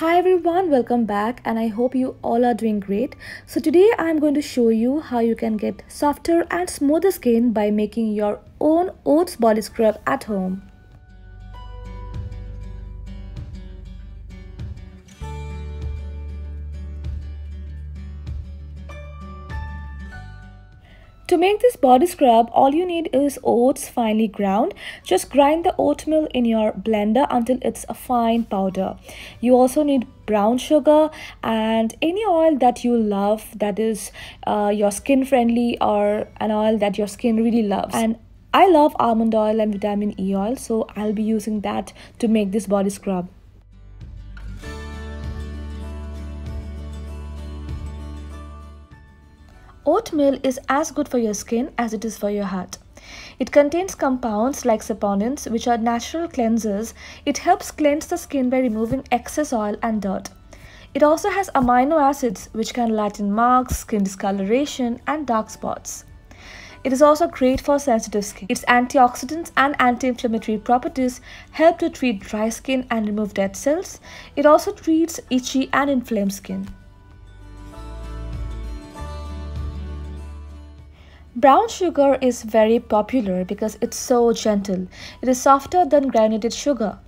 Hi everyone, welcome back and I hope you all are doing great. So today I'm going to show you how you can get softer and smoother skin by making your own oats body scrub at home. To make this body scrub, all you need is oats finely ground. Just grind the oatmeal in your blender until it's a fine powder. You also need brown sugar and any oil that you love that is uh, your skin friendly or an oil that your skin really loves. And I love almond oil and vitamin E oil, so I'll be using that to make this body scrub. Oatmeal is as good for your skin as it is for your heart. It contains compounds like saponins, which are natural cleansers. It helps cleanse the skin by removing excess oil and dirt. It also has amino acids, which can lighten marks, skin discoloration, and dark spots. It is also great for sensitive skin. Its antioxidants and anti-inflammatory properties help to treat dry skin and remove dead cells. It also treats itchy and inflamed skin. Brown sugar is very popular because it's so gentle. It is softer than granulated sugar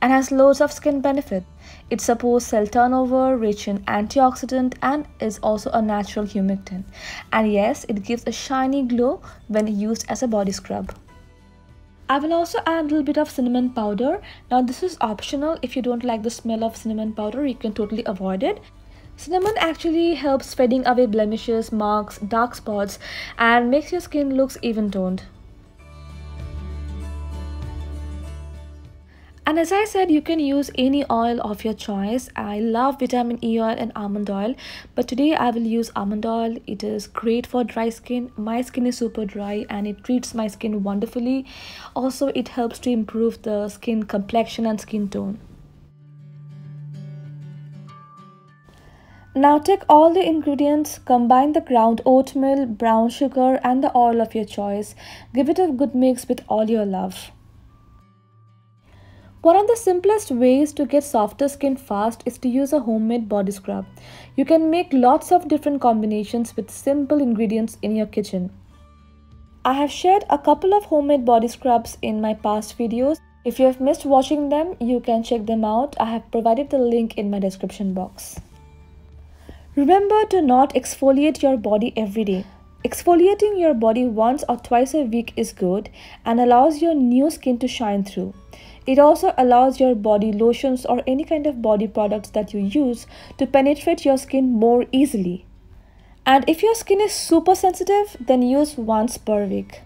and has loads of skin benefit. It supports cell turnover, rich in antioxidant and is also a natural humectant. And yes, it gives a shiny glow when used as a body scrub. I will also add a little bit of cinnamon powder. Now this is optional. If you don't like the smell of cinnamon powder, you can totally avoid it. Cinnamon actually helps fading away blemishes, marks, dark spots and makes your skin looks even toned. And as I said, you can use any oil of your choice. I love vitamin E oil and almond oil, but today I will use almond oil. It is great for dry skin. My skin is super dry and it treats my skin wonderfully. Also, it helps to improve the skin complexion and skin tone. Now take all the ingredients, combine the ground oatmeal, brown sugar and the oil of your choice. Give it a good mix with all your love. One of the simplest ways to get softer skin fast is to use a homemade body scrub. You can make lots of different combinations with simple ingredients in your kitchen. I have shared a couple of homemade body scrubs in my past videos. If you have missed watching them, you can check them out. I have provided the link in my description box. Remember to not exfoliate your body every day. Exfoliating your body once or twice a week is good and allows your new skin to shine through. It also allows your body lotions or any kind of body products that you use to penetrate your skin more easily. And if your skin is super sensitive, then use once per week.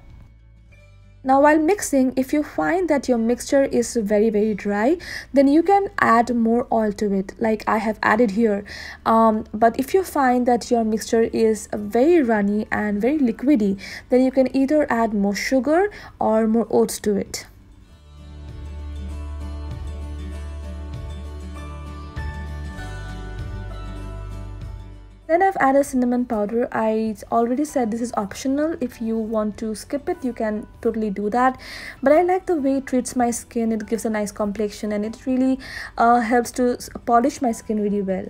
Now while mixing, if you find that your mixture is very very dry, then you can add more oil to it like I have added here. Um, but if you find that your mixture is very runny and very liquidy, then you can either add more sugar or more oats to it. Then I've added cinnamon powder. I already said this is optional. If you want to skip it, you can totally do that. But I like the way it treats my skin. It gives a nice complexion and it really uh, helps to polish my skin really well.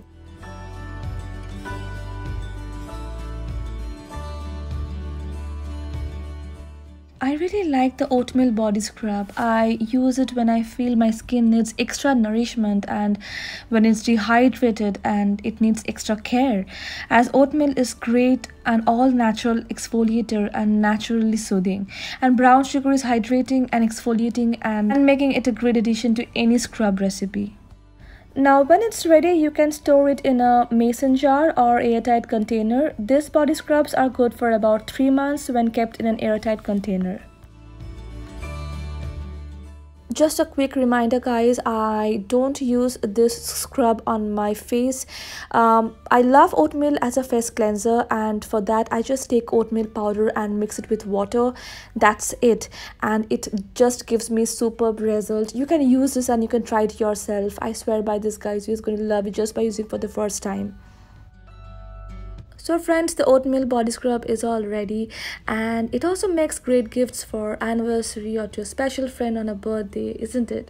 Really like the oatmeal body scrub. I use it when I feel my skin needs extra nourishment and when it's dehydrated and it needs extra care. As oatmeal is great and all natural exfoliator and naturally soothing. And brown sugar is hydrating and exfoliating and, and making it a great addition to any scrub recipe. Now when it's ready, you can store it in a mason jar or airtight container. These body scrubs are good for about 3 months when kept in an airtight container just a quick reminder guys i don't use this scrub on my face. Um, i love oatmeal as a face cleanser and for that i just take oatmeal powder and mix it with water. That's it. And it just gives me superb result. You can use this and you can try it yourself. I swear by this guys you're going to love it just by using for the first time so friends the oatmeal body scrub is all ready and it also makes great gifts for anniversary or to a special friend on a birthday isn't it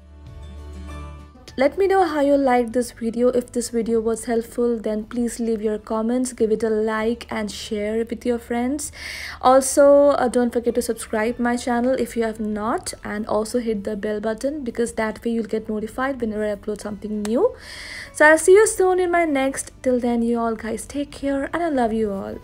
let me know how you liked this video. If this video was helpful then please leave your comments give it a like and share it with your friends. Also uh, don't forget to subscribe my channel if you have not and also hit the bell button because that way you'll get notified whenever i upload something new. So i'll see you soon in my next. Till then you all guys take care and i love you all